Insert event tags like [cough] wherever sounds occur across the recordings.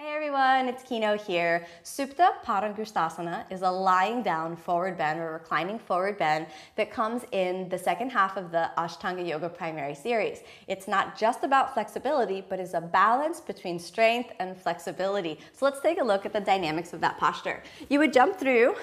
Hey everyone, it's Kino here. Supta Padangusthasana is a lying down forward bend or reclining forward bend that comes in the second half of the Ashtanga Yoga Primary Series. It's not just about flexibility, but is a balance between strength and flexibility. So let's take a look at the dynamics of that posture. You would jump through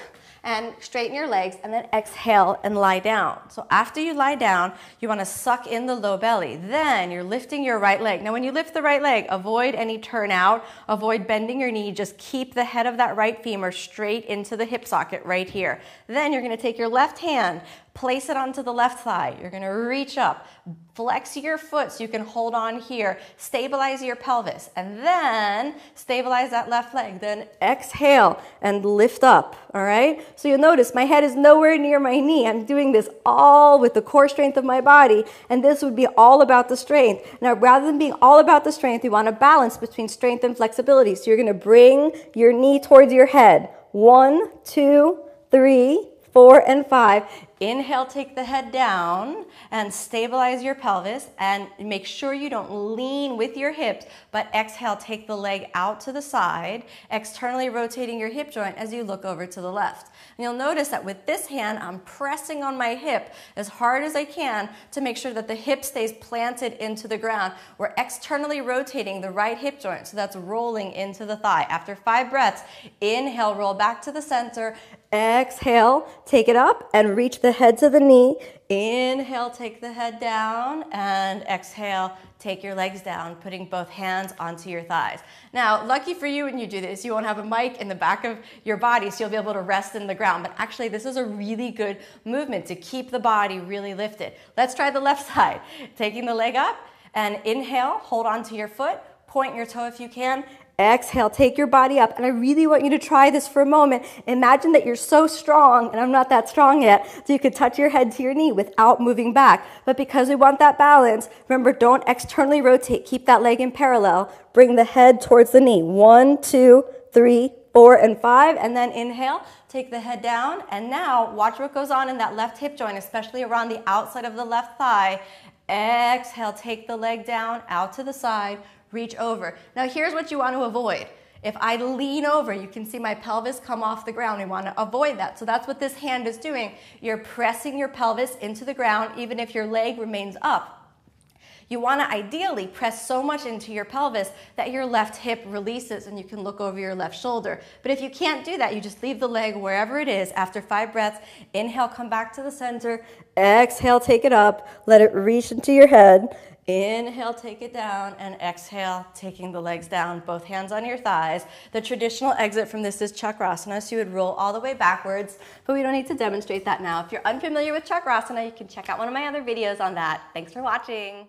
and straighten your legs and then exhale and lie down. So after you lie down, you want to suck in the low belly. Then you're lifting your right leg. Now when you lift the right leg, avoid any turnout, avoid bending your knee, just keep the head of that right femur straight into the hip socket right here. Then you're going to take your left hand, place it onto the left thigh. You're to reach up, flex your foot so you can hold on here, stabilize your pelvis, and then stabilize that left leg. Then exhale and lift up, all right? So you'll notice my head is nowhere near my knee. I'm doing this all with the core strength of my body, and this would be all about the strength. Now, rather than being all about the strength, you want to balance between strength and flexibility. So you're to bring your knee towards your head. One, two, three, four, and five. Inhale, take the head down and stabilize your pelvis and make sure you don't lean with your hips, but exhale, take the leg out to the side, externally rotating your hip joint as you look over to the left. And you'll notice that with this hand, I'm pressing on my hip as hard as I can to make sure that the hip stays planted into the ground. We're externally rotating the right hip joint, so that's rolling into the thigh. After five breaths, inhale, roll back to the center, exhale, take it up and reach the head to the knee. Inhale, take the head down, and exhale, take your legs down, putting both hands onto your thighs. Now, lucky for you when you do this, you won't have a mic in the back of your body, so you'll be able to rest in the ground. But actually, this is a really good movement to keep the body really lifted. Let's try the left [laughs] side. Taking the leg up, and inhale, hold onto your foot, point your toe if you can, Exhale, take your body up. And I really want you to try this for a moment. Imagine that you're so strong, and I'm not that strong yet, so you could touch your head to your knee without moving back. But because we want that balance, remember, don't externally rotate. Keep that leg in parallel. Bring the head towards the knee. One, two, three, four, and five. And then inhale, take the head down. And now watch what goes on in that left hip joint, especially around the outside of the left thigh. Exhale, take the leg down, out to the side reach over. Now here's what you want to avoid. If I lean over, you can see my pelvis come off the ground. We want to avoid that. So that's what this hand is doing. You're pressing your pelvis into the ground even if your leg remains up. You want to ideally press so much into your pelvis that your left hip releases and you can look over your left shoulder. But if you can't do that, you just leave the leg wherever it is. After five breaths, inhale, come back to the center. Exhale, take it up. Let it reach into your head. Inhale, take it down, and exhale, taking the legs down, both hands on your thighs. The traditional exit from this is Chakrasana, so you would roll all the way backwards, but we don't need to demonstrate that now. If you're unfamiliar with Chakrasana, you can check out one of my other videos on that. Thanks for watching.